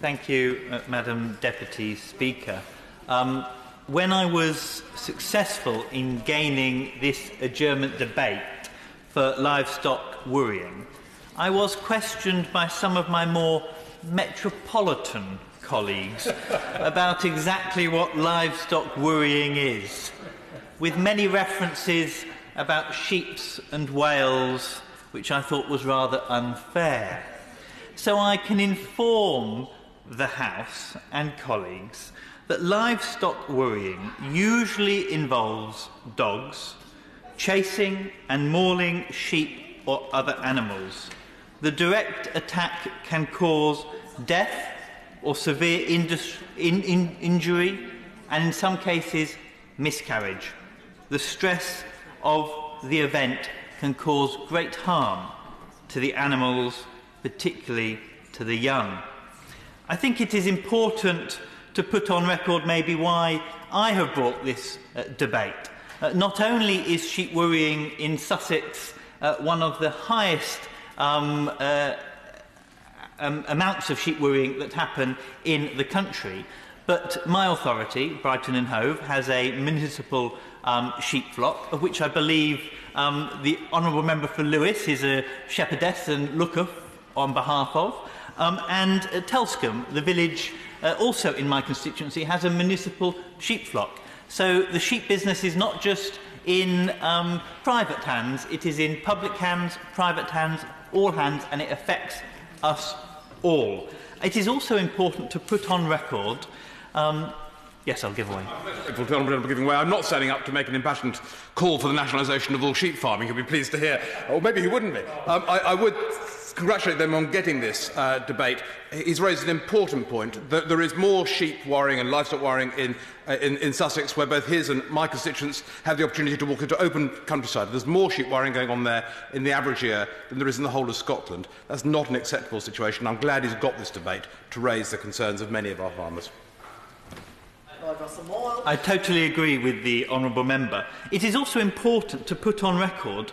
Thank you, uh, Madam Deputy Speaker. Um, when I was successful in gaining this uh, adjournment debate for livestock worrying, I was questioned by some of my more metropolitan colleagues about exactly what livestock worrying is, with many references about sheeps and whales, which I thought was rather unfair. So I can inform the House and colleagues that livestock worrying usually involves dogs chasing and mauling sheep or other animals. The direct attack can cause death or severe in in injury and in some cases miscarriage. The stress of the event can cause great harm to the animals, particularly to the young. I think it is important to put on record maybe why I have brought this uh, debate. Uh, not only is sheep worrying in Sussex uh, one of the highest um, uh, um, amounts of sheep worrying that happen in the country, but my authority, Brighton and Hove, has a municipal um, sheep flock, of which I believe um, the Honourable Member for Lewis is a shepherdess and looker on behalf of. Um, and uh, Telscombe, the village uh, also in my constituency, has a municipal sheep flock. So the sheep business is not just in um, private hands, it is in public hands, private hands, all hands, and it affects us all. It is also important to put on record. Um, yes, I'll give away. I'm giving away. I'm not setting up to make an impassioned call for the nationalisation of all sheep farming. You'll be pleased to hear. Or maybe he wouldn't be. Um, I, I would congratulate them on getting this uh, debate. He's raised an important point that there is more sheep worrying and livestock worrying in, uh, in, in Sussex, where both his and my constituents have the opportunity to walk into open countryside. There's more sheep worrying going on there in the average year than there is in the whole of Scotland. That's not an acceptable situation. I'm glad he's got this debate to raise the concerns of many of our farmers. I totally agree with the Honourable Member. It is also important to put on record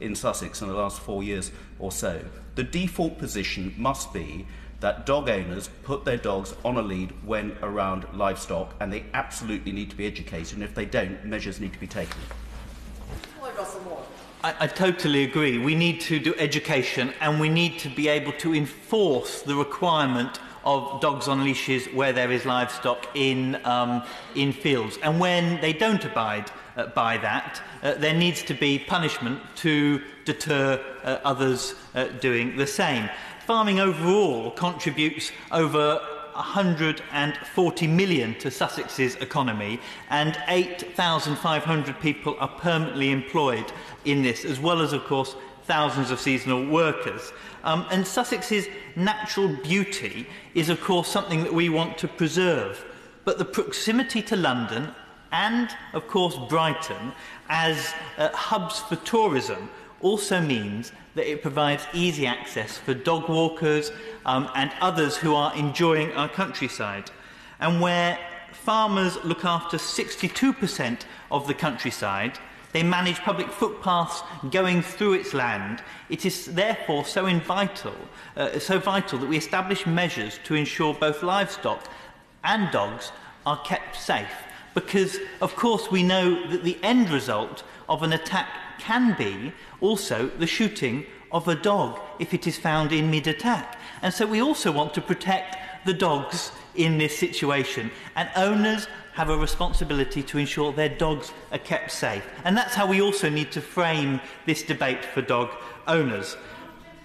in Sussex in the last four years or so, the default position must be that dog owners put their dogs on a lead when around livestock and they absolutely need to be educated and if they don't, measures need to be taken. I, I totally agree. We need to do education and we need to be able to enforce the requirement of dogs on leashes where there is livestock in, um, in fields. And when they don't abide uh, by that, uh, there needs to be punishment to deter uh, others uh, doing the same. Farming overall contributes over 140 million to Sussex's economy and 8,500 people are permanently employed in this, as well as, of course, thousands of seasonal workers. Um, and Sussex's natural beauty is, of course, something that we want to preserve. But the proximity to London and, of course, Brighton as uh, hubs for tourism also means that it provides easy access for dog walkers um, and others who are enjoying our countryside. And where farmers look after 62% of the countryside, they manage public footpaths going through its land. It is therefore so vital, uh, so vital that we establish measures to ensure both livestock and dogs are kept safe because, of course, we know that the end result of an attack can be also the shooting of a dog if it is found in mid attack. And so we also want to protect the dogs in this situation. And owners have a responsibility to ensure their dogs are kept safe. And that's how we also need to frame this debate for dog owners.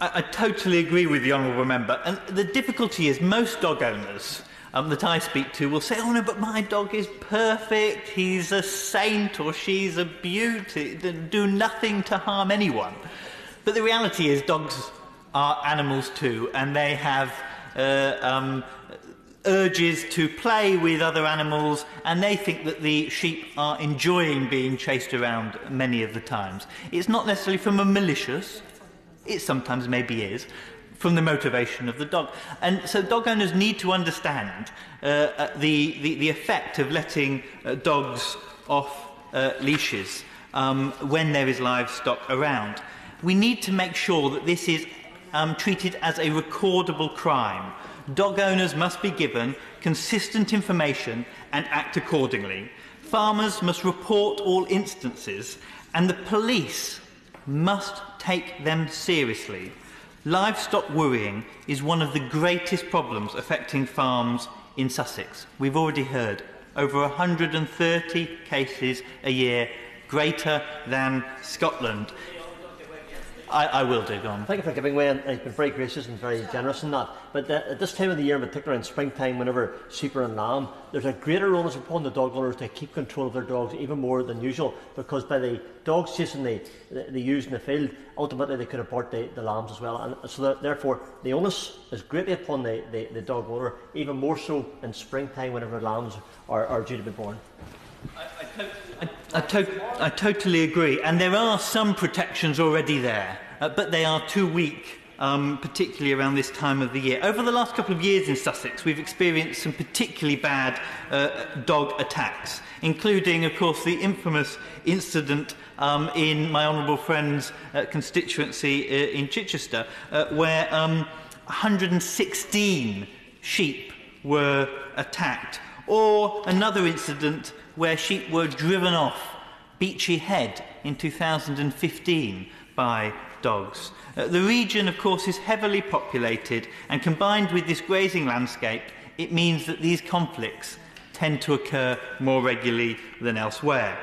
I, I totally agree with the Honourable Member. And the difficulty is most dog owners um, that I speak to will say, oh no, but my dog is perfect, he's a saint or she's a beauty, do nothing to harm anyone. But the reality is dogs are animals too, and they have uh, um, urges to play with other animals, and they think that the sheep are enjoying being chased around many of the times. It's not necessarily from a malicious, it sometimes maybe is, from the motivation of the dog. And so dog owners need to understand uh, uh, the, the, the effect of letting uh, dogs off uh, leashes um, when there is livestock around. We need to make sure that this is um, treated as a recordable crime. Dog owners must be given consistent information and act accordingly. Farmers must report all instances and the police must take them seriously. Livestock worrying is one of the greatest problems affecting farms in Sussex. We've already heard over 130 cases a year greater than Scotland. I, I will do, go on. Thank you for giving way. It's uh, been very gracious and very generous in that. But uh, at this time of the year, in particular in springtime, whenever sheep are in lamb, there's a greater onus upon the dog owners to keep control of their dogs even more than usual because by the dogs chasing the, the, the ewes in the field, ultimately they could abort the, the lambs as well. And uh, so that, therefore, the onus is greatly upon the, the, the dog owner, even more so in springtime whenever lambs are, are due to be born. I, I, I, I, to I totally agree. And there are some protections already there, uh, but they are too weak, um, particularly around this time of the year. Over the last couple of years in Sussex, we've experienced some particularly bad uh, dog attacks, including, of course, the infamous incident um, in my honourable friend's uh, constituency uh, in Chichester, uh, where um, 116 sheep were attacked. Or another incident where sheep were driven off Beachy Head in 2015 by dogs. Uh, the region, of course, is heavily populated, and combined with this grazing landscape, it means that these conflicts tend to occur more regularly than elsewhere.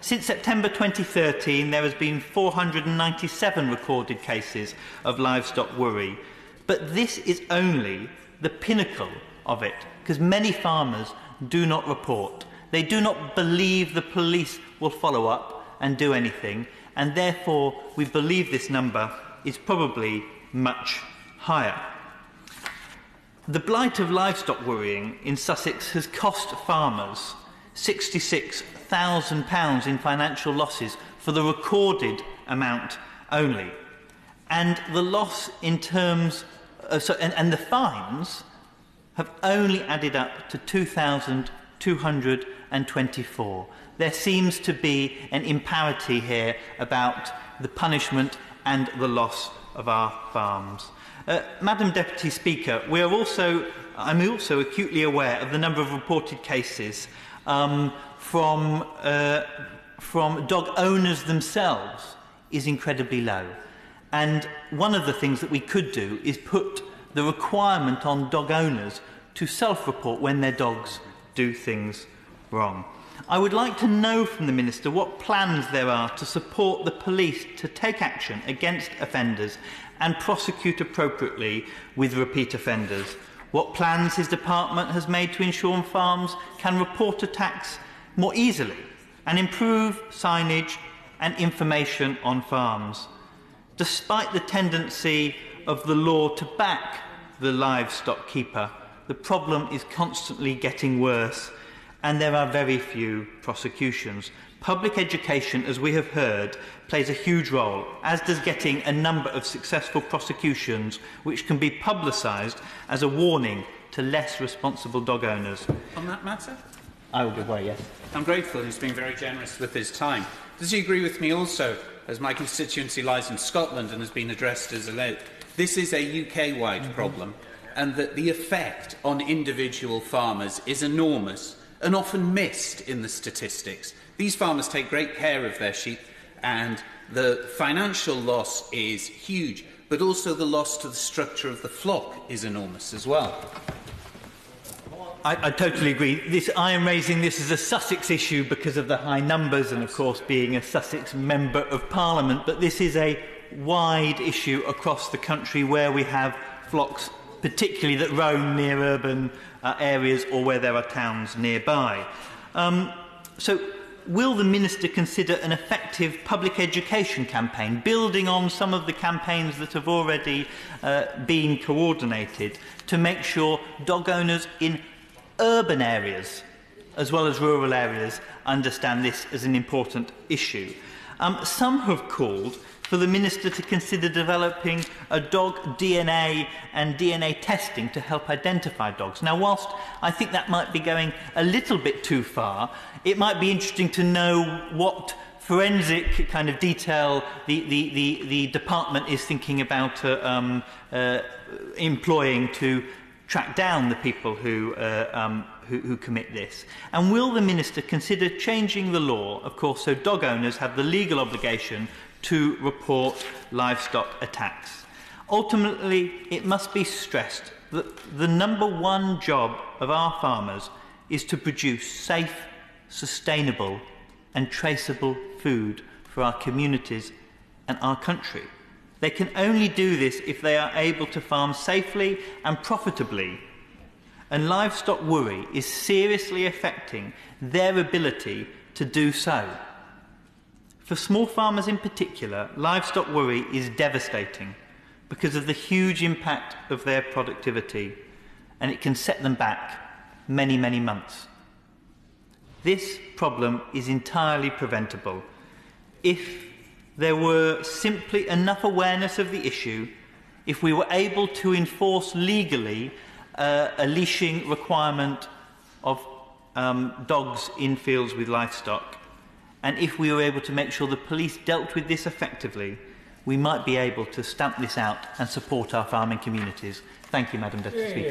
Since September 2013, there has been 497 recorded cases of livestock worry, but this is only the pinnacle of it, because many farmers do not report They do not believe the police will follow up and do anything, and therefore we believe this number is probably much higher. The blight of livestock worrying in Sussex has cost farmers £66,000 in financial losses for the recorded amount only. And the loss in terms, of, uh, so, and, and the fines have only added up to 2,000 224. There seems to be an imparity here about the punishment and the loss of our farms. Uh, Madam Deputy Speaker, we are also, I'm also acutely aware of the number of reported cases um, from, uh, from dog owners themselves is incredibly low. And one of the things that we could do is put the requirement on dog owners to self-report when their dogs do things wrong. I would like to know from the Minister what plans there are to support the police to take action against offenders and prosecute appropriately with repeat offenders. What plans his department has made to ensure farms can report attacks more easily and improve signage and information on farms. Despite the tendency of the law to back the livestock keeper, the problem is constantly getting worse and there are very few prosecutions. Public education, as we have heard, plays a huge role, as does getting a number of successful prosecutions which can be publicised as a warning to less responsible dog owners. On that matter? I will give way, yes. I'm grateful he's been very generous with his time. Does he agree with me also, as my constituency lies in Scotland and has been addressed as a late? This is a UK-wide mm -hmm. problem and that the effect on individual farmers is enormous and often missed in the statistics. These farmers take great care of their sheep and the financial loss is huge, but also the loss to the structure of the flock is enormous as well. I, I totally agree. This, I am raising this as a Sussex issue because of the high numbers and, of course, being a Sussex Member of Parliament. But this is a wide issue across the country where we have flocks particularly that roam near urban uh, areas or where there are towns nearby. Um, so will the minister consider an effective public education campaign, building on some of the campaigns that have already uh, been coordinated, to make sure dog owners in urban areas, as well as rural areas, understand this as an important issue? Um, some have called for the Minister to consider developing a dog DNA and DNA testing to help identify dogs. Now, whilst I think that might be going a little bit too far, it might be interesting to know what forensic kind of detail the, the, the, the department is thinking about uh, um, uh, employing to track down the people who uh, um, who, who commit this? And will the Minister consider changing the law, of course, so dog owners have the legal obligation to report livestock attacks? Ultimately, it must be stressed that the number one job of our farmers is to produce safe, sustainable, and traceable food for our communities and our country. They can only do this if they are able to farm safely and profitably and livestock worry is seriously affecting their ability to do so. For small farmers in particular, livestock worry is devastating because of the huge impact of their productivity and it can set them back many, many months. This problem is entirely preventable if there were simply enough awareness of the issue, if we were able to enforce legally uh, a leashing requirement of um, dogs in fields with livestock. And if we were able to make sure the police dealt with this effectively, we might be able to stamp this out and support our farming communities. Thank you, Madam Deputy yeah, Speaker.